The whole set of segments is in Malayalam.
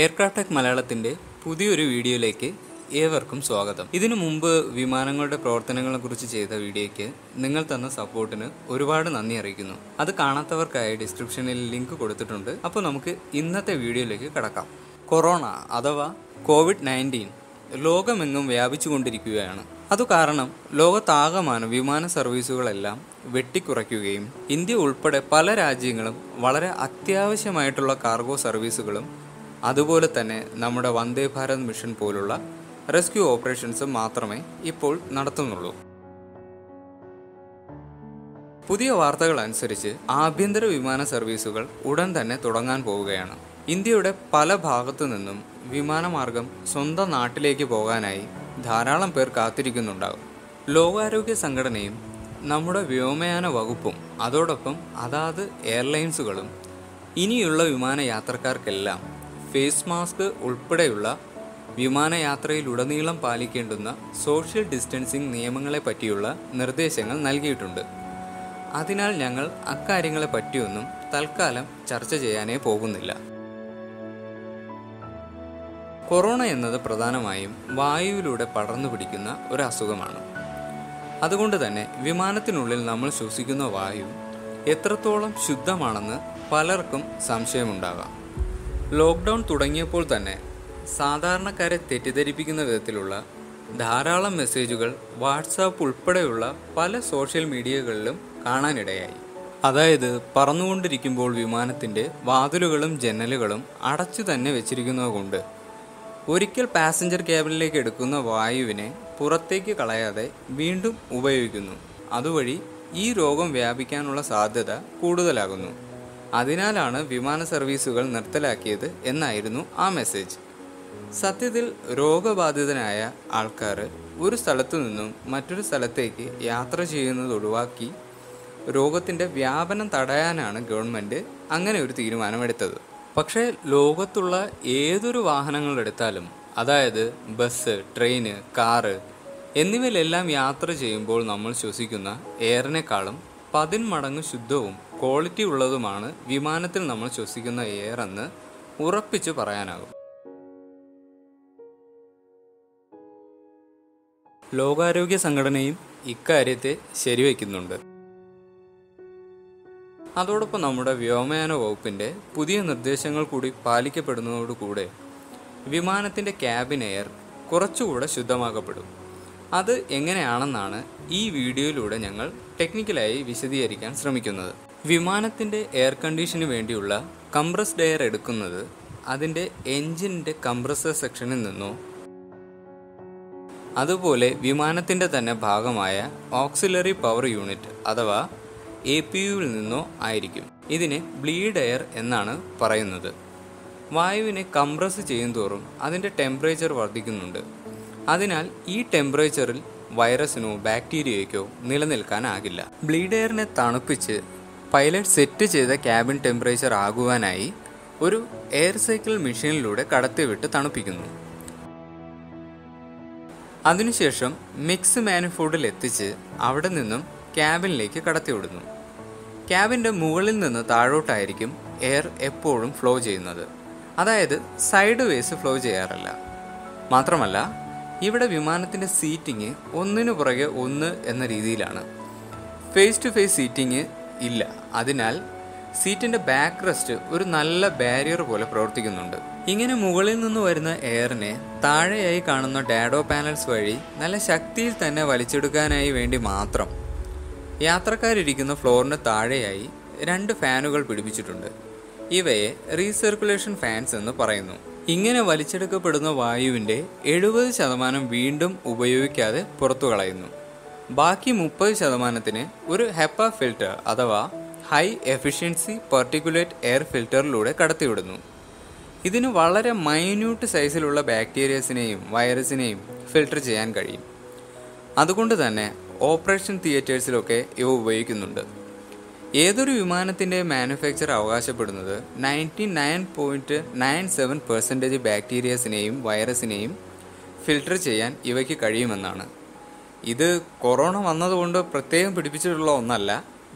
എയർക്രാഫ്റ്റ് മലയാളത്തിന്റെ പുതിയൊരു വീഡിയോയിലേക്ക് ഏവർക്കും സ്വാഗതം. ഇതിനു മുമ്പ് വിമാനങ്ങളുടെ പ്രവർത്തനങ്ങളെ കുറിച്ച് ചെയ്ത വീഡിയോയ്ക്ക് നിങ്ങൾ തന്ന സപ്പോർട്ടിന് ഒരുപാട് നന്ദി അറിയിക്കുന്നു. അത് കാണാത്തവർക്കായി ഡിസ്ക്രിപ്ഷനിൽ ലിങ്ക് കൊടുത്തിട്ടുണ്ട്. അപ്പോൾ നമുക്ക് ഇന്നത്തെ വീഡിയോയിലേക്ക് കടക്കാം. കൊറോണ അഥവാ കോവിഡ് നയന്റീൻ ലോകമെങ്ങും വ്യാപിച്ചുകൊണ്ടിരിക്കുകയാണ്. അതു കാരണം ലോകത്താകമാനം വിമാന സർവീസുകളെല്ലാം വെട്ടിക്കുറയ്ക്കുകയും ഇന്ത്യ ഉൾപ്പെടെ പല രാജ്യങ്ങളും വളരെ അത്യാവശ്യമായിട്ടുള്ള കാർഗോ സർവീസുകളും അതുപോലെ തന്നെ നമ്മുടെ വന്ദേ ഭാരത് മിഷൻ പോലുള്ള റെസ്ക്യൂ ഓപ്പറേഷൻസും മാത്രമേ ഇപ്പോൾ നടത്തുന്നുള്ളൂ. പുതിയ വാർത്തകൾ അനുസരിച്ച് ആഭ്യന്തര വിമാന സർവീസുകൾ ഉടൻ തന്നെ തുടങ്ങാൻ പോവുകയാണ്. ഇന്ത്യയുടെ പല ഭാഗത്തു നിന്നും വിമാനമാർഗം സ്വന്തം നാട്ടിലേക്ക് പോകാനായി ധാരാളം പേർ കാത്തിരിക്കുന്നുണ്ടാകും. ലോകാരോഗ്യ സംഘടനയും നമ്മുടെ വ്യോമയാന വകുപ്പും അതോടൊപ്പം അതാത് എയർലൈൻസുകളും ഇനിയുള്ള വിമാന യാത്രക്കാർക്കെല്ലാം ഫേസ് മാസ്ക് ഉൾപ്പെടെയുള്ള വിമാനയാത്രയിലുടനീളം പാലിക്കേണ്ടുന്ന സോഷ്യൽ ഡിസ്റ്റൻസിംഗ് നിയമങ്ങളെ പറ്റിയുള്ള നിർദ്ദേശങ്ങൾ നൽകിയിട്ടുണ്ട്. അതിനാൽ ഞങ്ങൾ അക്കാര്യങ്ങളെ പറ്റിയൊന്നും തൽക്കാലം ചർച്ച ചെയ്യാനേ പോകുന്നില്ല. കൊറോണ എന്നത് പ്രധാനമായും വായുവിലൂടെ പടർന്നു പിടിക്കുന്ന ഒരു അസുഖമാണ്. അതുകൊണ്ട് തന്നെ വിമാനത്തിനുള്ളിൽ നമ്മൾ ശ്വസിക്കുന്ന വായു എത്രത്തോളം ശുദ്ധമാണെന്ന് പലർക്കും സംശയമുണ്ടാകാം. ലോക്ക്ഡൗൺ തുടങ്ങിയപ്പോൾ തന്നെ സാധാരണക്കാരെ തെറ്റിദ്ധരിപ്പിക്കുന്ന വിധത്തിലുള്ള ധാരാളം മെസ്സേജുകൾ വാട്സാപ്പ് ഉൾപ്പെടെയുള്ള പല സോഷ്യൽ മീഡിയകളിലും കാണാനിടയായി. അതായത് പറന്നുകൊണ്ടിരിക്കുമ്പോൾ വിമാനത്തിന്റെ വാതിലുകളും ജനലുകളും അടച്ചു തന്നെ വെച്ചിരിക്കുന്നത് കൊണ്ട് ഒരിക്കൽ പാസഞ്ചർ ക്യാബിനിലേക്ക് എടുക്കുന്ന വായുവിനെ പുറത്തേക്ക് കളയാതെ വീണ്ടും ഉപയോഗിക്കുന്നു. അതുവഴി ഈ രോഗം വ്യാപിക്കാനുള്ള സാധ്യത കൂടുതലാകുന്നു. അതിനാലാണ് വിമാന സർവീസുകൾ നിർത്തലാക്കിയത് എന്നായിരുന്നു ആ മെസ്സേജ്. സത്യത്തിൽ രോഗബാധിതനായ ആൾക്കാർ ഒരു സ്ഥലത്തു നിന്നും മറ്റൊരു സ്ഥലത്തേക്ക് യാത്ര ചെയ്യുന്നത് ഒഴിവാക്കി രോഗത്തിന്റെ വ്യാപനം തടയാനാണ് ഗവൺമെന്റ് അങ്ങനെ ഒരു തീരുമാനമെടുത്തത്. പക്ഷേ ലോകത്തുള്ള ഏതൊരു വാഹനങ്ങൾ എടുത്താലും അതായത് ബസ് ട്രെയിന് കാറ് എന്നിവയിലെല്ലാം യാത്ര ചെയ്യുമ്പോൾ നമ്മൾ ശ്വസിക്കുന്ന എയറിനേക്കാളും പതിന്മടങ്ങ് ശുദ്ധവും ക്വാളിറ്റി ഉള്ളതുമാണ് വിമാനത്തിൽ നമ്മൾ ശ്വസിക്കുന്ന എയർ എന്ന് ഉറപ്പിച്ചു പറയാനാകും. ലോകാരോഗ്യ സംഘടനയും ഇക്കാര്യത്തെ ശരിവയ്ക്കുന്നുണ്ട് അതോടൊപ്പം നമ്മുടെ വ്യോമയാന വകുപ്പിന്റെ പുതിയ നിർദ്ദേശങ്ങൾ കൂടി പാലിക്കപ്പെടുന്നതോടുകൂടെ വിമാനത്തിന്റെ ക്യാബിൻ എയർ കുറച്ചുകൂടെ ശുദ്ധമാക്കപ്പെടും. അത് എങ്ങനെയാണെന്നാണ് ഈ വീഡിയോയിലൂടെ ഞങ്ങൾ ടെക്നിക്കലായി വിശദീകരിക്കാൻ ശ്രമിക്കുന്നത്. വിമാനത്തിന്റെ എയർ കണ്ടീഷന് വേണ്ടിയുള്ള കംപ്രസ്ഡ് എയർ എടുക്കുന്നത് അതിന്റെ എൻജിന്റെ കംപ്രസർ സെക്ഷനിൽ നിന്നോ. അതുപോലെ വിമാനത്തിന്റെ തന്നെ ഭാഗമായ ഓക്സിലറി പവർ യൂണിറ്റ് അഥവാ എ പി യുവിൽ നിന്നോ ആയിരിക്കും. ഇതിനെ ബ്ലീഡ് എയർ എന്നാണ് പറയുന്നത്. വായുവിനെ കംപ്രസ് ചെയ്യുന്തോറും അതിന്റെ ടെമ്പറേച്ചർ വർദ്ധിക്കുന്നുണ്ട്. അതിനാൽ ഈ ടെമ്പറേച്ചറിൽ വൈറസിനോ ബാക്ടീരിയയ്ക്കോ നിലനിൽക്കാനാകില്ല. ബ്ലീഡ് എയറിനെ തണുപ്പിച്ച് പൈലറ്റ് സെറ്റ് ചെയ്ത ക്യാബിൻ ടെമ്പറേച്ചർ ആകുവാനായി ഒരു എയർ സൈക്കിൾ മെഷീനിലൂടെ കടത്തിവിട്ട് തണുപ്പിക്കുന്നു. അതിനുശേഷം മിക്സ് മാനിഫോൾഡിൽ എത്തിച്ച് അവിടെ നിന്നും ക്യാബിനിലേക്ക് കടത്തിവിടുന്നു. ക്യാബിന്റെ മുകളിൽ നിന്ന് താഴോട്ടായിരിക്കും എയർ എപ്പോഴും ഫ്ലോ ചെയ്യുന്നത്. അതായത് സൈഡ് വേസ് ഫ്ലോ ചെയ്യാറില്ല. മാത്രമല്ല ഇവിടെ വിമാനത്തിന്റെ സീറ്റിംഗ് ഒന്നിനു പുറകെ ഒന്ന് എന്ന രീതിയിലാണ്. ഫേസ് ടു ഫേസ് സീറ്റിംഗ് ഇല്ല. അതിനാൽ സീറ്റിന്റെ ബാക്ക് റെസ്റ്റ് ഒരു നല്ല ബാരിയർ പോലെ പ്രവർത്തിക്കുന്നുണ്ട്. ഇങ്ങനെ മുകളിൽ നിന്ന് വരുന്ന എയറിനെ താഴെയായി കാണുന്ന ഡാഡോ പാനൽസ് വഴി നല്ല ശക്തിയിൽ തന്നെ വലിച്ചെടുക്കാനായി വേണ്ടി മാത്രം യാത്രക്കാരിരിക്കുന്ന ഫ്ലോറിന് താഴെയായി രണ്ട് ഫാനുകൾ പിടിപ്പിച്ചിട്ടുണ്ട്. ഇവയെ റീസർക്കുലേഷൻ ഫാൻസ് എന്ന് പറയുന്നു. ഇങ്ങനെ വലിച്ചെടുക്കപ്പെടുന്ന വായുവിന്റെ എഴുപത് ശതമാനം വീണ്ടും ഉപയോഗിക്കാതെ പുറത്തു കളയുന്നു ബാക്കി മുപ്പത് ശതമാനത്തിന് ഒരു ഹെപ്പ ഫിൽറ്റർ അഥവാ ഹൈ എഫിഷ്യൻസി പർട്ടിക്കുലേറ്റ് എയർ ഫിൽറ്ററിലൂടെ കടത്തിവിടുന്നു. ഇതിന് വളരെ മൈന്യൂട്ട് സൈസിലുള്ള ബാക്ടീരിയസിനെയും വൈറസിനെയും ഫിൽട്ടർ ചെയ്യാൻ കഴിയും. അതുകൊണ്ട് തന്നെ ഓപ്പറേഷൻ തിയേറ്റേഴ്സിലൊക്കെ ഇവ ഉപയോഗിക്കുന്നുണ്ട്. ഏതൊരു വിമാനത്തിന്റെ മാനുഫാക്ചർ അവകാശപ്പെടുന്നത് ninety nine point nine seven percentage ബാക്ടീരിയസിനെയും വൈറസിനെയും ഫിൽട്ടർ ചെയ്യാൻ ഇവയ്ക്ക് കഴിയുമെന്നാണ്. ഇത് കൊറോണ വന്നതുകൊണ്ട് പ്രത്യേകം പിടിപ്പിച്ചിട്ടുള്ള ഒന്നല്ല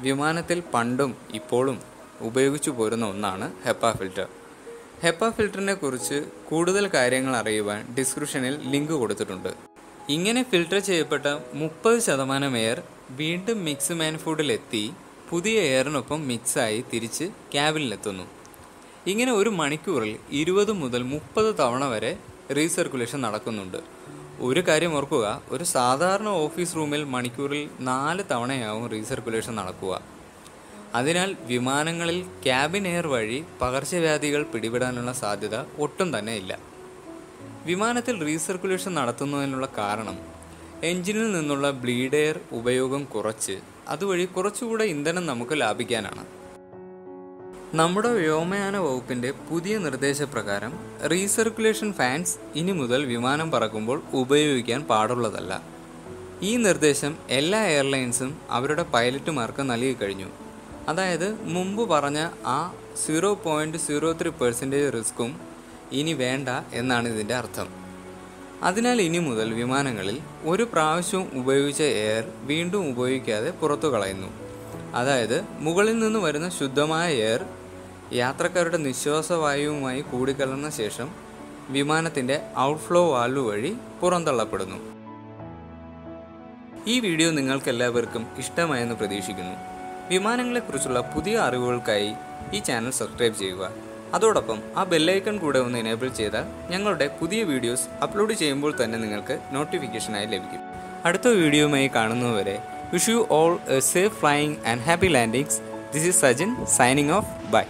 വിമാനത്തിൽ പണ്ടും ഇപ്പോഴും ഉപയോഗിച്ചു പോരുന്ന ഒന്നാണ് ഹെപ്പ ഫിൽറ്റർ ഹെപ്പ ഫിൽറ്ററിനെ കുറിച്ച് കൂടുതൽ കാര്യങ്ങൾ അറിയുവാൻ ഡിസ്ക്രിപ്ഷനിൽ ലിങ്ക് കൊടുത്തിട്ടുണ്ട്. ഇങ്ങനെ ഫിൽറ്റർ ചെയ്യപ്പെട്ട മുപ്പത് ശതമാനം എയർ വീണ്ടും മിക്സ് മാൻ ഫുഡിലെത്തി പുതിയ എയറിനൊപ്പം മിക്സായി തിരിച്ച് ക്യാബിനിലെത്തുന്നു. ഇങ്ങനെ ഒരു മണിക്കൂറിൽ ഇരുപത് മുതൽ മുപ്പത് തവണ വരെ റീസർക്കുലേഷൻ നടക്കുന്നുണ്ട്. ഒരു കാര്യം ഓർക്കുക ഒരു സാധാരണ ഓഫീസ് റൂമിൽ മണിക്കൂറിൽ നാല് തവണയാവും റീസർക്കുലേഷൻ നടക്കുക. അതിനാൽ വിമാനങ്ങളിൽ ക്യാബിൻ എയർ വഴി പകർച്ചവ്യാധികൾ പിടിപെടാനുള്ള സാധ്യത ഒട്ടും തന്നെ ഇല്ല. വിമാനത്തിൽ റീസർക്കുലേഷൻ നടത്തുന്നതിനുള്ള കാരണം എഞ്ചിനിൽ നിന്നുള്ള ബ്ലീഡ് എയർ ഉപയോഗം കുറച്ച് അതുവഴി കുറച്ചുകൂടെ ഇന്ധനം നമുക്ക് ലാഭിക്കാനാണ്. നമ്മുടെ വ്യോമയാന വകുപ്പിന്റെ പുതിയ നിർദ്ദേശപ്രകാരം റീസർക്കുലേഷൻ ഫാൻസ് ഇനി മുതൽ വിമാനം പറക്കുമ്പോൾ ഉപയോഗിക്കാൻ പാടുള്ളതല്ല. ഈ നിർദ്ദേശം എല്ലാ എയർലൈൻസും അവരുടെ പൈലറ്റുമാർക്ക് നൽകി കഴിഞ്ഞു അതായത് മുമ്പ് പറഞ്ഞ ആ zero point zero three percentage റിസ്ക്കും ഇനി വേണ്ട എന്നാണ് ഇതിന്റെ അർത്ഥം. അതിനാൽ ഇനി മുതൽ വിമാനങ്ങളിൽ ഒരു പ്രാവശ്യവും ഉപയോഗിച്ച എയർ വീണ്ടും ഉപയോഗിക്കാതെ പുറത്തു കളയുന്നു. അതായത് മുകളിൽ നിന്ന് വരുന്ന ശുദ്ധമായ എയർ യാത്രക്കാരുടെ നിശ്വാസവായുവുമായി കൂടിക്കലർന്ന ശേഷം വിമാനത്തിന്റെ ഔട്ട്ഫ്ലോ വാൽവ് വഴി പുറന്തള്ളപ്പെടുന്നു. ഈ വീഡിയോ നിങ്ങൾക്കെല്ലാവർക്കും ഇഷ്ടമായെന്ന് പ്രതീക്ഷിക്കുന്നു. വിമാനങ്ങളെക്കുറിച്ചുള്ള പുതിയ അറിവുകൾക്കായി ഈ ചാനൽ സബ്സ്ക്രൈബ് ചെയ്യുക. അതോടൊപ്പം ആ ബെല്ലൈക്കൺ കൂടെ ഒന്ന് എനേബിൾ ചെയ്താൽ ഞങ്ങളുടെ പുതിയ വീഡിയോസ് അപ്ലോഡ് ചെയ്യുമ്പോൾ തന്നെ നിങ്ങൾക്ക് നോട്ടിഫിക്കേഷനായി ലഭിക്കും. അടുത്ത വീഡിയോയുമായി കാണുന്നതുവരെ wish you all a safe flying and happy landings this is Sajin signing off bye